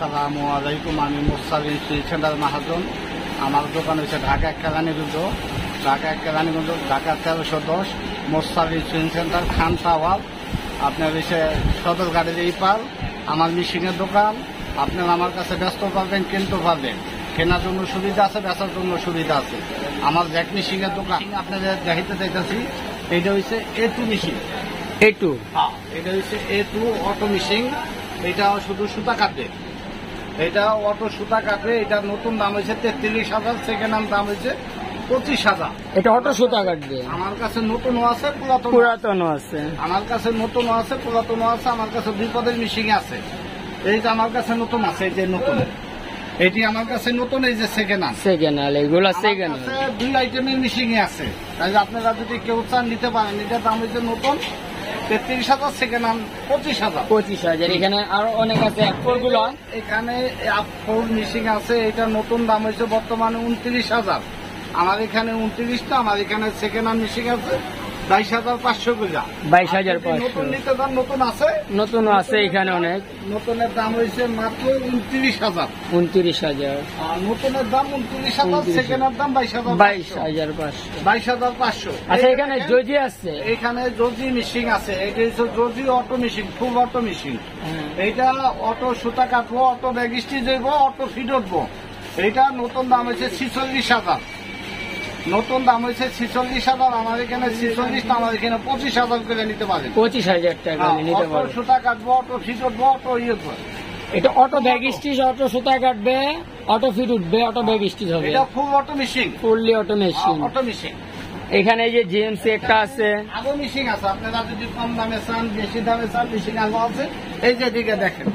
আসসালামু আলাইকুম আমি মোস্তালিন সুইট সেন্টার মাহাজন। আমার দোকান হচ্ছে ঢাকা কেরানীগঞ্জ। ঢাকা কেরানীগঞ্জ ঢাকা তেরোশো দশ মোস্তালিন সুইট সেন্টার খান টাওয়ার। আপনার হচ্ছে সদর গাড়ির এই পার আমার মিশিংয়ের দোকান। আপনার আমার কাছে ব্যস্ত পাবেন কিনতে পারবেন কেনার জন্য সুবিধা আছে বেচার জন্য সুবিধা আছে। আমার জ্যাক মিশিংয়ের দোকান আপনাদের দেখাইতে চাইতেছি এইটা হচ্ছে এ টু মিশিং একটু হ্যাঁ, এটা হচ্ছে এ টু অটো মিশিং এটা শুধু সুতা কাটে এটা অটো সুতা কাটে এটা নতুন দাম হয়েছে তেত্রিশ হাজার সেকেন্ড হ্যান্ড দাম হয়েছে পঁচিশ হাজার। এটা অটো সুতা কাটবে আমার কাছে নতুনও আছে পুরাতন পুরাতন আছে। আমার কাছে নতুনও আছে পুরাতনও আছে আমার কাছে দুই পদের মিশিং আছে। এইটা আমার কাছে নতুন আছে এই যে নতুন। এটি আমার কাছে নতুন এই যে সেকেন্ড হ্যান্ড সেকেন্ড হ্যান্ড এগুলা সেকেন্ড আমার দুই আইটেমের মিশিং আছে। তাই আপনারা যদি কেউ চান নিতে পারেন এটার দাম হয়েছে নতুন তেত্রিশ হাজার সেকেন্ড হ্যান্ড পঁচিশ হাজার। পঁচিশ হাজার এখানে আরও অনেক আছে এখানে মিশিং আছে এটা নতুন দাম হয়েছে বর্তমানে উনত্রিশ হাজার। আমার এখানে উনত্রিশটা আমার এখানে সেকেন্ড হ্যান্ড মিশিং আছে। বাইশ হাজার পাঁচশো গুজা। বাইশ হাজার নতুন নিতে দাম নতুন আছে। নতুন আছে এখানে অনেক। নতুনের দাম হয়েছে মাত্র উনত্রিশ হাজার। উনত্রিশ হাজার। নতুনের দাম উনত্রিশ হাজার 29,000 সেকেন্ডের দাম বাইশ হাজার বাইশ হাজার পাঁচশো। বাইশ হাজার পাঁচশো। আচ্ছা এখানে জজি আছে? এখানে জজি মিশিং আছে। এটা হচ্ছে জজি auto machine full auto machine হ্যাঁ। এইটা অটো সুতা কাটবো অটো স্টিচ দেব অটো ফিট উঠবো। এইটা নতুন দাম হয়েছে ছিচল্লিশ হাজার। নতুন দাম হয়েছে ছিচল্লিশ হাজার আমার এখানে ছিচল্লিশ আমার এখানে পঁচিশ হাজার করে নিতে পারে পঁচিশ হাজার টাকা হ্যাঁ, নিতে পারবে সুতা কাটবো অটো ফিট উঠবো অটো ইয়ে। এটা অটো ব্যাগ স্টিচ অটো সুতা কাটবে অটো ফিট উঠবে অটো ব্যাগ স্টিচ হবে। এটা full auto machine fully auto machine auto machine এখানে এই যে জিএমসি একটা আছে। আরও মিশিং আছে আপনারা যদি কম দামে চান বেশি দামে চান মিশিং আরও আছে। এই যে দিকে দেখেন।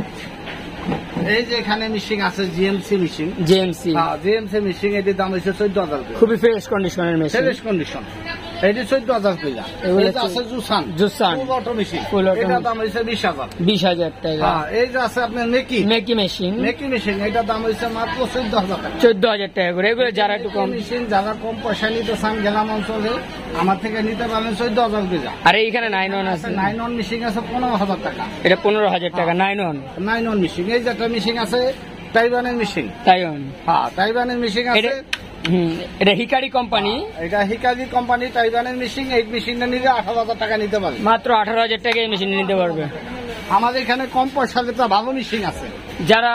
এই যে এখানে মেশিন আছে GMC machine GMC GMC machine এটির দাম হচ্ছে চোদ্দ হাজার খুবই ফ্রেশ কন্ডিশনের মেশিন ফ্রেশ কন্ডিশন এটি চোদ্দ হাজার টাকা এগুলো আছে জুসান জুসান। Full auto machine Full auto এটার দাম হচ্ছে বিশ হাজার বিশ হাজার টাকা। এই যে আছে আপনার নেকি? মেকি মেশিন নেকি মিশিং এটার দাম হচ্ছে মাত্র চোদ্দ হাজার টাকা। চোদ্দ হাজার টাকা করে। এগুলো যারা একটু কম মেশিন যারা কম পয়সা নিতে চান গেলাম অঞ্চলে আমার থেকে নিতে পারবেন চোদ্দ হাজার টাকা আর এইখানে নাইন ওয়ান আছে। নাইন অন মিশিং আছে পনেরো হাজার টাকা। এটা পনেরো হাজার টাকা nine one nine one machine এই যে একটা মিশিং আছে তাইওয়ানের মিশিং তাই on। হ্যাঁ তাইওয়ানের মিশিং আছে। এটা হিকারি কোম্পানি এটা হিকাজি কোম্পানি তাইওয়ানের মিশিং এই মিশিংটা নিলে আঠারো হাজার টাকা নিতে পারে মাত্র আঠারো হাজার টাকা এই মেশিন নিতে পারবে। আমাদের এখানে কম পয়সা যেটা ভালো মিশিং আছে। যারা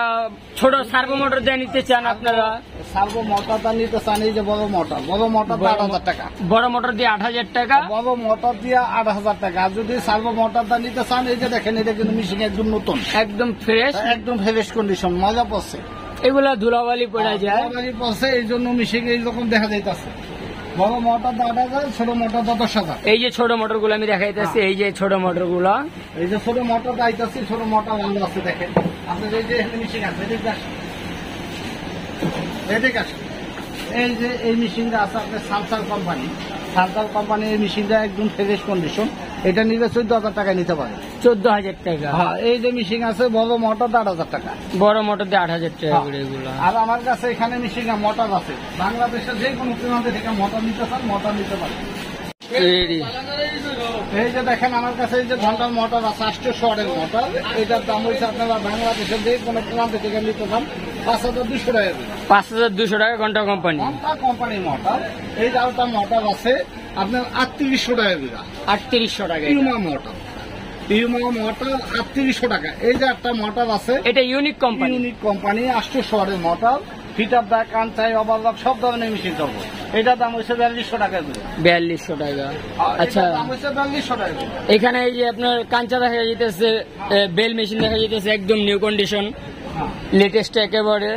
ছোট সার্ভো মোটর দিয়ে নিতে চান আপনারা সার্বো মোটরটা নিতে চান এই যে বড় মোটর বড় মোটরটা আট হাজার টাকা। বড় মোটর দিয়ে আট হাজার টাকা। বড় মোটর দিয়ে আট হাজার টাকা। আর যদি সার্বো মোটরটা নিতে চান এই যে দেখেন এটা কিন্তু মিশিং একদম নতুন। একদম ফ্রেশ একদম ফ্রেশ কন্ডিশন মজা পড়ছে এগুলা ধুলাবালি পড়া যায়। বাড়ি পড়ছে এই জন্য মিশিং এইরকম দেখা যাইতেছে। বড় মোটর হাজার ছোট মোটর দশ হাজার। এই যে ছোট মোটরগুলো আমি দেখাইতেছি এই যে ছোট মোটরগুলো এই যে ছোট মোটরটা আইতাছে ছোট মোটর ভালো আছে দেখেন। আপনার এই যে মিশিং আছে এদিকে আসুন। এদিকে আসুন। এই যে এই মেশিনটা আছে আপনার সালসার কোম্পানি। সালসার কোম্পানি এই মেশিনটা একদম ফ্রেশ কন্ডিশন এটা নিলে চোদ্দ হাজার টাকা নিতে পারে। চোদ্দ হাজার টাকা। হ্যাঁ এই যে মিশিং আছে বড় মোটর আট হাজার টাকা। বড় মোটর দিয়ে আট হাজার টাকা করে এগুলো। আর আমার কাছে এখানে মেশিন মোটর আছে। বাংলাদেশের যে কোনো প্রান্তে থেকে মোটর নিতে চান মোটর নিতে পারে। এই- যে দেখেন আমার কাছে এই যে ঘণ্টার মোটর আছে আটশো ওয়াটের মোটর এটার দাম হয়েছে আপনারা বাংলাদেশের যে কোনো প্রান্ত থেকে নিতে চান পাঁচ হাজার দুশো টাকা পাঁচ হাজার দুশো টাকা ঘণ্টা কোম্পানি ঘণ্টা কোম্পানির মোটর এই যে মোটর আছে আপনার আটত্রিশশো টাকা বিঘা। আটত্রিশশো টাকা ইউমা মোটর। ইউমা মোটর আটত্রিশশো টাকা। এই যে একটা মোটর আছে এটা ইউনিক কোম্পানি ইউনিক কোম্পানি আটশো ওয়াটের মোটর। ফিট আপ দা কাঞ্চাই ওভারলক সব ধরনের মেশিন করব এটার দাম হচ্ছে বিয়াল্লিশশো টাকা করে। বিয়াল্লিশশো টাকা। আচ্ছা এটার দাম হচ্ছে বিয়াল্লিশশো টাকা এখানে এই যে আপনার কাঞ্চা দেখা যেতেছে বেল মেশিন দেখা যেতেছে একদম নিউ কন্ডিশন লেটেস্ট একেবারে।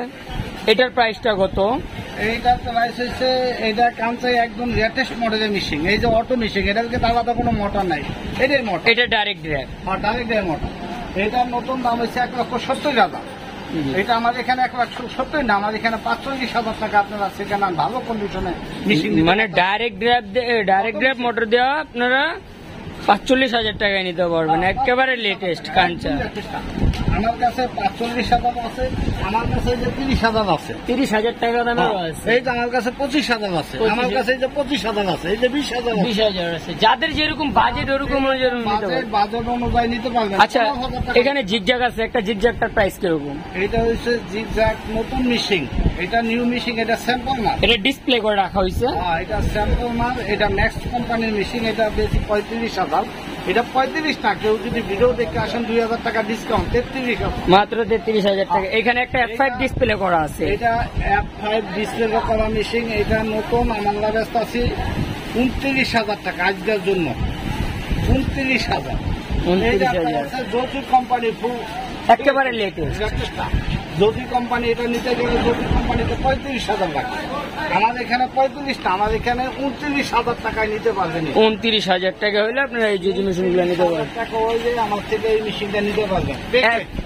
এটার প্রাইসটা কত? এইটা প্রাইস হচ্ছে এইটা কাঞ্চাই একদম লেটেস্ট মডেলের মেশিন এই যে অটো মেশিন এটাকে আলাদা কোনো মোটর নাই। এটাই মোটর এটা ডাইরেক্ট ড্রাইভ আর ডাইরেক্ট মোটর এটার নতুন দাম হচ্ছে এক লক্ষ সত্তর হাজার। এটা আমার এখানে এক লক্ষ সত্তর না আমার এখানে পাঁচচল্লিশ হাজার টাকা আপনারা সেখানে ভালো কন্ডিশনে মানে direct drive direct drive motor দেওয়া আপনারা পাঁচচল্লিশ হাজার টাকায় নিতে পারবেন একেবারে লেটেস্ট কাঞ্চা। আমার কাছে পাঁচচল্লিশ হাজার আছে আমার কাছে যে তিরিশ হাজার আছে। তিরিশ হাজার টাকা দামেরও আছে। এই যে আমার কাছে পঁচিশ হাজার আছে আমার কাছে এই যে পঁচিশ হাজার আছে এই যে বিশ হাজার বিশ হাজার আছে। যাদের যেরকম বাজেট ওরকম অনুযায়ী নিতে বাজেট পারবেন। বাজেট অনুযায়ী নিতে পারবেন। আচ্ছা। এখানে জিগজাগ আছে একটা জিগজাগটার প্রাইস কীরকম? এটা হচ্ছে জিগজ্যাগ নতুন মিশিং এটা নিউ মিশিং এটা স্যাম্পল না এটা ডিসপ্লে করে রাখা হয়েছে। হ্যাঁ, এটা স্যাম্পল মাল এটা নেক্সট কোম্পানির মেশিন এটা বেশি পঁয়ত্রিশ হাজার। এটা পঁয়ত্রিশ না কেউ যদি ভিডিও দেখে আসেন দুই হাজার টাকা ডিসকাউন্ট তেত্রিশ মাত্র তেত্রিশ হাজার টাকা। এখানে একটা এফ ফাইভ ডিসপ্লে করা আছে। এটা এফ ফাইভ ডিসপ্লে করা মেশিন এটা নতুন আমরা ব্যস্ত আছি উনত্রিশ হাজার টাকা আজকের জন্য। উনত্রিশ হাজার। উনত্রিশ হাজার। জ্যোতি কোম্পানি ফুল একেবারে লেটেস্ট জ্যোতি কোম্পানি এটা নিতে গেলে জ্যোতি কোম্পানিতে পঁয়ত্রিশ হাজার লাগে। আমাদের এখানে পঁয়ত্রিশটা আমাদের এখানে উনত্রিশ হাজার টাকায় নিতে পারবেন উনত্রিশ হাজার টাকা হলে আপনারা এই জুজি মেশিনগুলো নিতে পারবেন। টাকা যে আমার থেকে এই মেশিনটা নিতে পারবেন।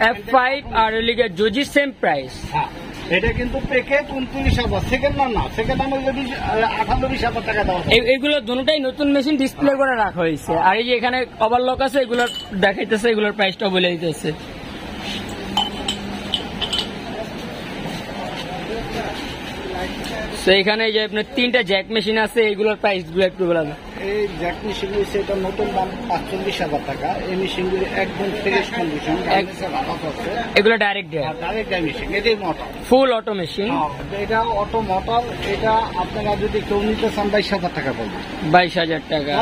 এফ ফাইভ আর লিগে জুজি সেম প্রাইস হ্যাঁ এটা কিন্তু প্যাকেট উনত্রিশ হাজার। সেকেন্ড না না সেকেন্ড আমার যদি আঠারো বিশ হাজার টাকা দেওয়া। এগুলো দুটাই নতুন মেশিন ডিসপ্লে করে রাখা হয়েছে। আর এই যে এখানে ওভারলক আছে এগুলোর দেখাইতেছে এগুলোর প্রাইসটা বলে দিতেছে। তো এখানে যে আপনার তিনটা জ্যাক মেশিন আছে এগুলোর প্রাইসগুলো একটু বলা যাবে। এই জ্যাক মেশিন হয়েছে এটা নতুন দাম পাঁচচল্লিশ হাজার টাকা। এই মেশিনগুলি একদম ফ্রেশ কন্ডিশন এগুলো ডাইরেক্ট ডাইরেক্ট মেশিন এটাই মোটর ফুল অটো মেশিন এটা অটো মোটর এটা আপনারা যদি কেউ নিতে চান বাইশ হাজার টাকা পড়বে বাইশ হাজার টাকা।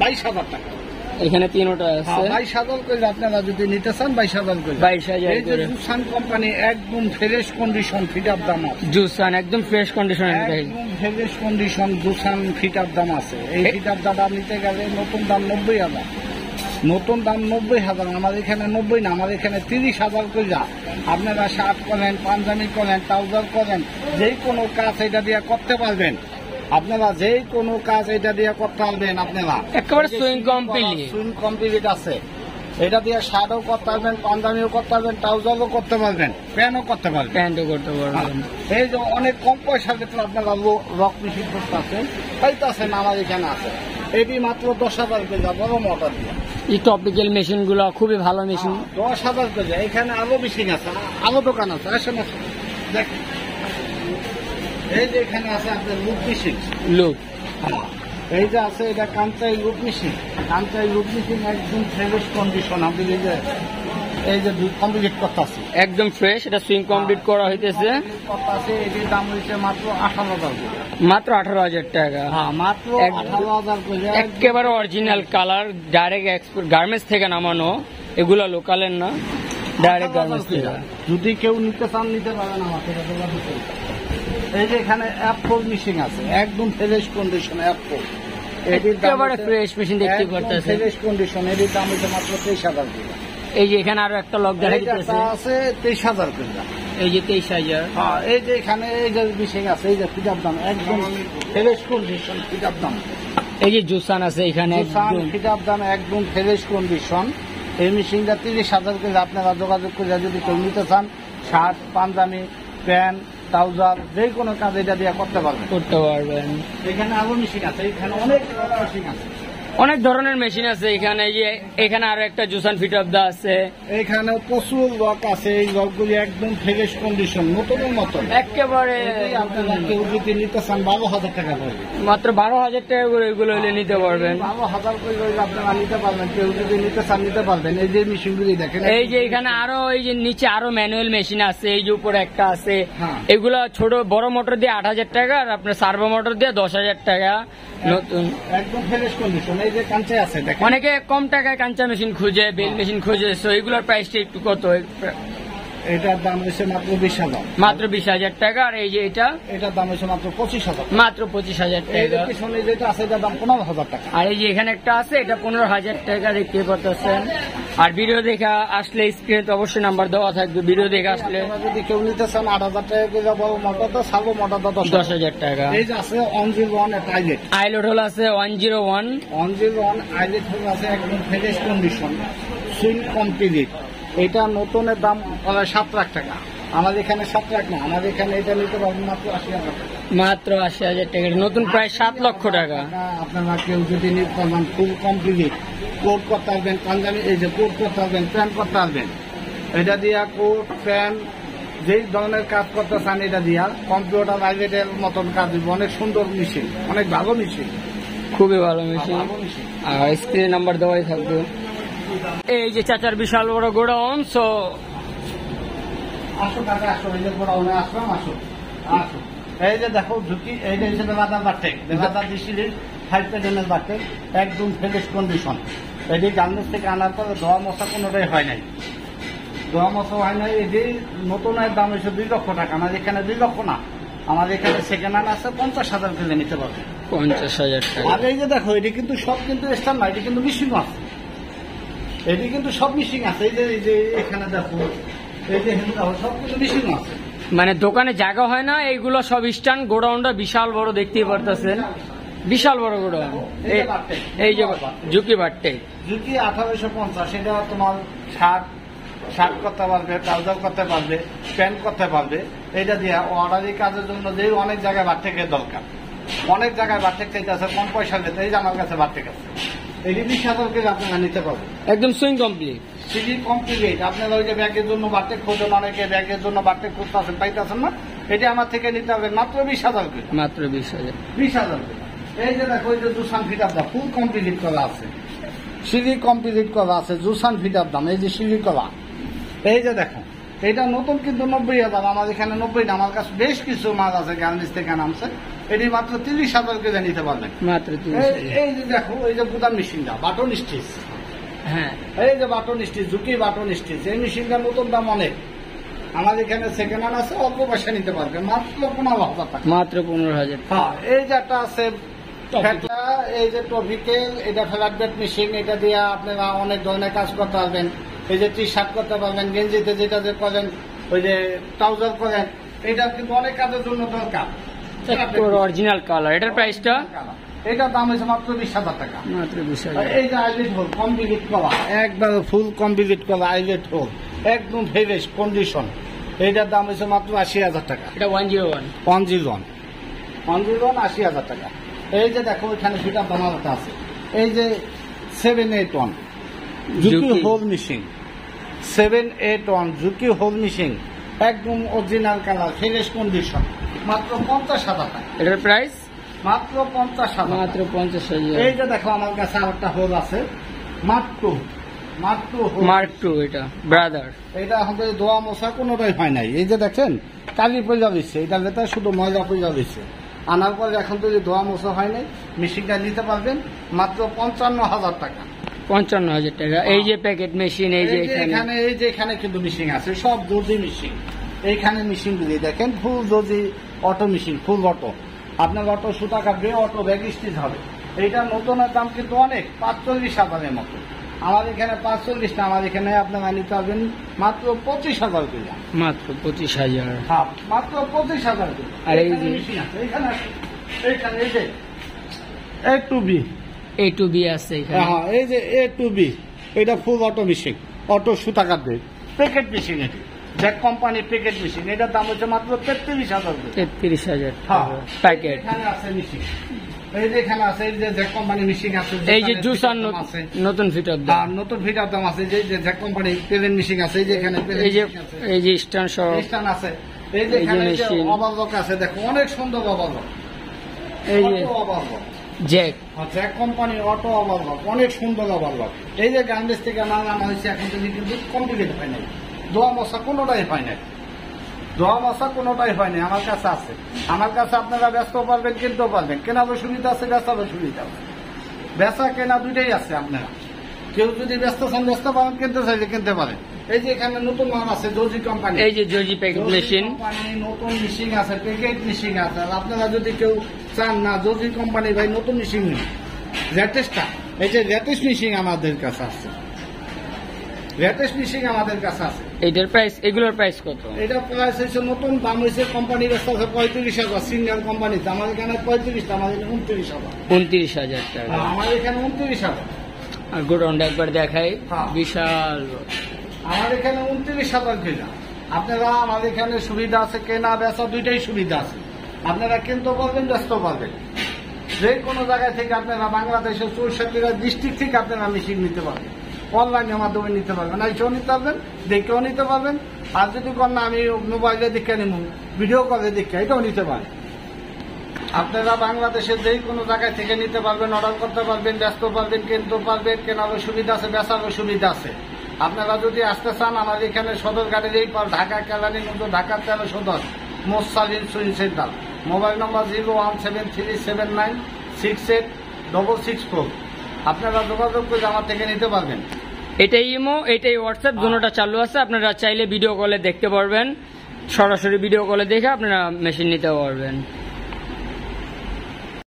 বাইশ হাজার টাকা। এখানে তিনটা আছে। বাইশ হাজার করে আপনারা যদি নিতে চান বাইশ হাজার করে। বাইশ হাজার করে। জুসান কোম্পানি একদম ফ্রেশ কন্ডিশন ফিট আপ দাম আছে। জুসান একদম ফ্রেশ কন্ডিশন একদম ফ্রেশ কন্ডিশন জুসান ফিট আপ দাম আছে। এই ফিট আপ দাম নিতে গেলে নতুন দাম নব্বই হাজার। নতুন দাম নব্বই হাজার আমার এখানে নব্বই না আমার এখানে তিরিশ হাজার করে যা। আপনারা শার্ট করেন পাঞ্জাবি করেন ট্রাউজার করেন যে কোনো কাজ এটা দিয়ে করতে পারবেন। আপনারা যে কোনো কাজ এটা দিয়ে করতে পারবেন আপনারা। একেবারে সুইং কমপ্লিট। সুইং কমপ্লিট আছে। এটা দিয়ে শার্টও করতে পারবেন পাঞ্জাবিও করতে পারবেন ট্রাউজারও করতে পারবেন প্যান্টও করতে পারবেন। প্যান্টও করতে পারবেন। এই যে অনেক কম পয়সার ক্ষেত্রে আপনারা রক মেশিন করতে আছেন পাইতেছেন আমার এখানে আছে। এটি মাত্র দশ হাজার যা বড় মোটর দিয়ে। এই টপিক্যাল মেশিনগুলো খুবই ভালো মেশিন। দশ হাজার যায় এখানে আরও মেশিন আছে আরও দোকান আছে আসেন আসেন। দেখ এই যে এখানে আছে আপনার লুক মেশিন লুক এই যে আছে এটা কান্তাই লুক মেশিন কান্তাই লুক মেশিন একদম ফ্রেশ কন্ডিশন আপনি এই যে এই যে কমপ্লিট করতে আছে একদম ফ্রেশ এটা সুইং কমপ্লিট করা হইতেছে। করতে আছে এটির দাম হচ্ছে মাত্র আঠারো হাজার মাত্র আঠারো হাজার টাকা। হ্যাঁ মাত্র। আঠারো হাজার একেবারে original colour direct export garments থেকে নামানো। এগুলো লোকালের না ডাইরেক্ট গার্মেন্টস থেকে। যদি কেউ নিতে চান নিতে পারেন আমার থেকে। এই যে এখানে অ্যাপ ফোর মিশিং আছে একদম ফ্রেশ কন্ডিশন অ্যাপ ফোর একেবারে ফ্রেশ মেশিন দেখতে পারতেছে ফ্রেশ কন্ডিশন এটির দাম হচ্ছে মাত্র তেইশ হাজার এই যে এখানে আরও একটা লক দেখা এইটা আছে তেইশ হাজার এই যে তেইশ হাজার। হ্যাঁ এই যে এখানে এই যে মিশিং আছে এই যে ফিটার দাম একদম ফ্রেশ কন্ডিশন ফিটার দাম। এই যে জুসান আছে এখানে ফিটার দাম একদম ফ্রেশ কন্ডিশন এই মেশিনটা তিরিশ হাজার করে আপনারা যোগাযোগ করে যদি কেউ নিতে চান শার্ট পাঞ্জাবি প্যান্ট ট্রাউজার যে কোনো কাজ এটা দিয়ে করতে পারবেন। করতে পারবেন। এখানে আগুন মেশিন আছে এখানে অনেক মেশিন আছে। অনেক ধরনের মেশিন আছে এখানে এখানে আরও একটা জুসান ফিট অফ দা আছে। এখানে প্রচুর লক আছে এই লকগুলি একদম ফ্রেশ কন্ডিশন নতুনের মতন। একেবারে আপনারা কেউ যদি নিতে চান বারো হাজার টাকা পড়বে মাত্র বারো হাজার টাকা করে এগুলো হলে নিতে পারবেন। বারো হাজার করে আপনারা নিতে পারবেন কেউ যদি নিতে চান নিতে পারবেন। এই যে মেশিনগুলি দেখেন এই যে এখানে আরও এই যে নিচে আরও ম্যানুয়াল মেশিন আছে এই যে উপরে একটা আছে। হ্যাঁ। এগুলো ছোট বড় মোটর দিয়ে আট হাজার টাকা আর আপনার সার্ভো মোটর দিয়ে দশ হাজার টাকা। নতুন একদম ফ্রেশ কন্ডিশন। অনেকে কম টাকায় কাঞ্চা মেশিন খুঁজে বেল মেশিন খুঁজে সো এগুলোর প্রাইসটা একটু কত? এটার দাম হয়েছে মাত্র বিশ হাজার। মাত্র বিশ হাজার টাকা আর এই যে এটা? এটার দাম হয়েছে মাত্র পঁচিশ হাজার মাত্র পঁচিশ হাজার টাকা। পিছনে যেটা আছে এটার দাম পনেরো হাজার টাকা। আর এই যে এখানে একটা আছে এটা পনেরো হাজার টাকা দেখতে পাচ্ছেন আর ভিডিও দেখা আসলে স্ক্রিনে তো অবশ্যই নাম্বার দেওয়া থাকবে। ভিডিও দেখে আসলে যদি কেউ নিতে চান আট হাজার টাকা করে বড় মোটর তো সাবো মোটর তো দশ দশ হাজার টাকা। এই যে আছে one zero one eyelet eyelet hole আছে one zero one one zero one eyelet hole আছে একদম ফ্রেশ কন্ডিশন সুইং কমপ্লিট এটা নতুনের দাম সাত লাখ টাকা। আমাদের এখানে সাত লাখ না আমাদের এখানে এটা নিতে পারবেন মাত্র আশি হাজার টাকা। মাত্র আশি হাজার টাকা। নতুন প্রায় সাত লক্ষ টাকা। আপনারা কেউ যদি পারবেন ফুল কমপ্লিট কোট করতে পারবেন পাঞ্জাবি এই যে কোট করতে পারবেন প্যান্ট করতে পারবেন। এটা দিয়া কোট প্যান্ট যেই ধরনের কাজ করতে চান এটা দিয়া কম্পিউটার লাইব্রেরির মতন কাজ দিব। অনেক সুন্দর মেশিন অনেক ভালো মেশিন খুবই ভালো মেশিন ভালো মেশিন আর স্ক্রিন নাম্বার দেওয়াই থাকবে। এই যে চাচার বিশাল বড় গোডাউন সো আসো টাকা আসো এই যে গোড়াউনে আসলাম আসো। আসো। এই যে দেখো ঝুঁকি এই যে হিসেবে বাদাম বাটে বাদাম দিছিলি ফাইভ পেডেনের বাটে একদম ফ্রেশ কন্ডিশন এটি গার্মেন্টস থেকে আনার পরে ধোয়া মশা কোনোটাই হয় নাই। ধোয়া মশা হয় নাই এটি নতুনের দাম হয়েছে দুই লক্ষ টাকা আমাদের এখানে দুই লক্ষ না। আমাদের এখানে সেকেন্ড হ্যান্ড আছে পঞ্চাশ হাজার কেজি নিতে পারবে। পঞ্চাশ হাজার টাকা। আর এই যে দেখো এটি কিন্তু সব কিন্তু স্টার না এটি কিন্তু মিশিং আছে। এটি কিন্তু সব মিশিং আছে। এই যে এই যে এখানে দেখো মানে দোকানে জায়গা হয় না, এইগুলো সব স্ট্যান্ড গোডাউনটা বিশাল বড় দেখতেই পারতেছেন। বিশাল বড় গোডাউন। এই- যে ঝুঁকি বাট্টে ঝুঁকি আঠারোশো পঞ্চাশ, এটা তোমার শার্ট শার্ট করতে পারবে, ট্রাউজার করতে পারবে, প্যান্ট করতে পারবে, এটা দিয়ে অর্ডারি কাজের জন্য যে অনেক জায়গায় বাট্টেকের দরকার। অনেক জায়গায় চাইতে আছে কম পয়সা দিতে এই যে আমার কাছে বাড়তে আছে হাজার কেজি আপনারা নিতে পারবেন? একদম সুইং কমপ্লিট। CG complete. আপনারা ওই যে ব্যাগের জন্য বাট্টেক খোঁজেন অনেকে ব্যাগের জন্য বাট্টেক খুঁজতেছেন পাইতেছেন না? এটা আমার থেকে নিতে হবে মাত্র বিশ হাজার কেজি মাত্র বিশ হাজার। বিশ হাজার এই যে দেখো এই যে জুসান ফিটার দাম ফুল কমপ্লিট করা আছে। সিঁড়ি কমপ্লিট করা আছে জুসান ফিটার দাম এই যে সিঁড়ি করা এই যে দেখো এটা নতুন কিন্তু নব্বই হাজার আমার এখানে নব্বই আমার কাছে বেশ কিছু মাছ আছে গার্নিস থেকে নামছে এটি মাত্র তিরিশ হাজার কেজি নিতে পারবেন মাত্র এই- যে দেখো এই যে বুদান মেশিনটা বাটন স্টিচ হ্যাঁ। এই যে বাটন স্টিচ ঝুঁকি বাটন স্টিচ এই মেশিনটার নতুন দাম অনেক। আমাদের এখানে সেকেন্ড হ্যান্ড আছে অল্প পয়সা নিতে পারবে মাত্র পনেরো হাজার টাকা। মাত্র পনেরো হাজার হ্যাঁ এই যে একটা আছে. এই যে টপিকেল এটা ফ্ল্যাট বেড মেশিন এটা দিয়ে আপনারা অনেক ধরনের কাজ করতে পারবেন। এই যে টি শার্ট করতে পারবেন গেঞ্জিতে যেটা যে করেন ওই যে ট্রাউজার করেন এটা কিন্তু অনেক কাজের জন্য দরকার। অরিজিনাল কালার এটার প্রাইসটা এটার দাম হয়েছে মাত্র বিশ হাজার টাকা। মাত্র বিশ হাজার। এই যে আইলেট হোল কমপ্লিট করা একবার ফুল কমপ্লিট করা আইলেট হোল একদম ফ্রেশ কন্ডিশন এইটার দাম হয়েছে মাত্র আশি হাজার টাকা। এটা ওয়ান জিরো ওয়ান আশি হাজার টাকা। এই যে দেখো এখানে দুটা বানানোটা আছে। এই যে seven eight one Juki Juki. Hole machine seven eight one Juki hole machine একদম অরিজিনাল কালার ফ্রেশ কন্ডিশন মাত্র পঞ্চাশ হাজার টাকা। এটার প্রাইস মাত্র পঞ্চাশ হাজার মাত্র পঞ্চাশ হাজার। এই যে দেখো আমার কাছে আর একটা হোল আছে মাত্র। মার্ক টু এটা ব্রাদার এটা আমাদের দোয়া মশা কোনোটাই হয় নাই। এই যে দেখেন কালি পয়জা দিচ্ছে এটা ভেতরে শুধু ময়দা পয়জা দিচ্ছে আনার পরে এখন তো যে দোয়া মশা হয় নাই মেশিনটা নিতে পারবেন মাত্র পঞ্চান্ন হাজার টাকা। পঞ্চান্ন হাজার টাকা। এই যে প্যাকেট মেশিন এই যে এখানে। এই যে এখানে কিন্তু মেশিন আছে। সব দর্জি মেশিন এইখানে মেশিনগুলি দেখেন ফুল দর্জি অটো মেশিন ফুল অটো। আপনার অটো সুতা কাটবে অটো ব্যাগ স্টিচ হবে। এইটা নতুনের দাম কিন্তু অনেক পাঁচচল্লিশ হাজারের মতো। আমার এখানে পাঁচচল্লিশ না আমার এখানে আপনারা নিতে পারবেন মাত্র পঁচিশ হাজার করে। মাত্র পঁচিশ হাজার। হ্যাঁ মাত্র পঁচিশ হাজার আর এই এখানে যে- এইখানে এইখানে এই যে A two B A two B আছে এখানে। হ্যাঁ এই যে এ টু বি এটা ফুল অটো মেশিন অটো সুতা কাটবে প্যাকেট মেশিন এটি। জ্যাক কোম্পানির প্যাকেট মেশিন এটার দাম হচ্ছে মাত্র তেত্রিশ হাজার তেত্রিশ হাজার হ্যাঁ প্যাকেট এখানে আছে মেশিন এই যে এখানে আছে এই যে জ্যাক কোম্পানির মেশিন আছে এই যে জুসার নতুন ফিটার দাম। নতুন ফিটার দাম আছে যে জ্যাক প্রেজেন্ট মেশিন আছে এই যে এখানে এই যে। এই যে স্ট্যান্ড সহ খ্রিস্টান আছে। এই যে এখানে যে আছে দেখো অনেক সুন্দর অবালক এই যে অটো অবালক জ্যাক আচ্ছা কোম্পানির অটো অবালক অনেক সুন্দর অবালক এই যে গার্মেন্টস থেকে মাল আনা হয়েছে এখন থেকে কিন্তু কমপ্লিট হয় নাই। দোয়া মশা কোনোটাই হয় নাই। দোয়া মশা কোনোটাই হয় নাই আমার কাছে আছে। আমার কাছে আপনারা ব্যস্ত পারবেন কিনতেও পারবেন। কেনারও সুবিধা আছে বেচারও সুবিধা আছে। বেচা কেনা দুইটাই আছে আপনারা। কেউ যদি ব্যস্ত চান ব্যস্ত পারেন কিনতে চাইলে কিনতে পারেন। এই যে এখানে নতুন মাল আছে দর্জি কোম্পানি। এই যে জর্জি প্যাকেট মেশিন নতুন মেশিন আছে প্যাকেট মেশিন আছে। আর আপনারা যদি কেউ চান না জজি কোম্পানি ভাই নতুন মেশিন নেই লেটেস্টটা এই যে লেটেস্ট মেশিন আমাদের কাছে আছে। লেটেস্ট মেশিন আমাদের কাছে আছে। এইটার প্রাইস এগুলোর প্রাইস কত? এটা প্রাইস হয়েছে নতুন দাম হয়েছে কোম্পানির রাস্তা আছে পঁয়ত্রিশ হাজার সিঙ্গেল কোম্পানিতে আমাদের এখানে পঁয়ত্রিশটা আমাদের এখানে উনত্রিশ হাজার। উনত্রিশ হাজার টাকা। আর আমাদের এখানে উনত্রিশ হাজার। আর গোডাউনটা একবার দেখাই। হ্যাঁ। বিশাল আমার এখানে উনত্রিশ হাজার কিনা আপনারা আমাদের এখানে সুবিধা আছে কেনা বেচা দুইটাই সুবিধা আছে। আপনারা কিনতে পারবেন ব্যস্ত পারবেন। যে কোনো জায়গা থেকে আপনারা বাংলাদেশের চৌষট্টিটা ডিস্ট্রিক্ট থেকে আপনারা মেশিন নিতে পারবেন। অনলাইনের মাধ্যমে নিতে পারবেন। এসেও নিতে পারবেন, দেখেও নিতে পারবেন। আর যদি কোন না, আমি মোবাইলে দেখে নিব ভিডিও কলে দেখে, এটাও নিতে পারেন। আপনারা বাংলাদেশের যে কোনো জায়গায় থেকে নিতে পারবেন, অর্ডার করতে পারবেন, ব্যস্ত পারবেন, কিনতে পারবেন, কেনারও সুবিধা আছে, বেচারও সুবিধা আছে। আপনারা যদি আসতে চান, আমার এখানে সদর গাড়ির এই পার, ঢাকা কেলানি নতুন ঢাকা তেরো সদর মোসালিন sewing centre. Mobile number zero one seven three seven nine six eight double six four. আপনারা যোগাযোগ করে আমার থেকে নিতে পারবেন। এটাই ইমো এটাই হোয়াটসঅ্যাপ দুটোটা চালু আছে। আপনারা চাইলে ভিডিও কলে দেখতে পারবেন। সরাসরি ভিডিও কলে দেখে আপনারা মেশিন নিতে পারবেন।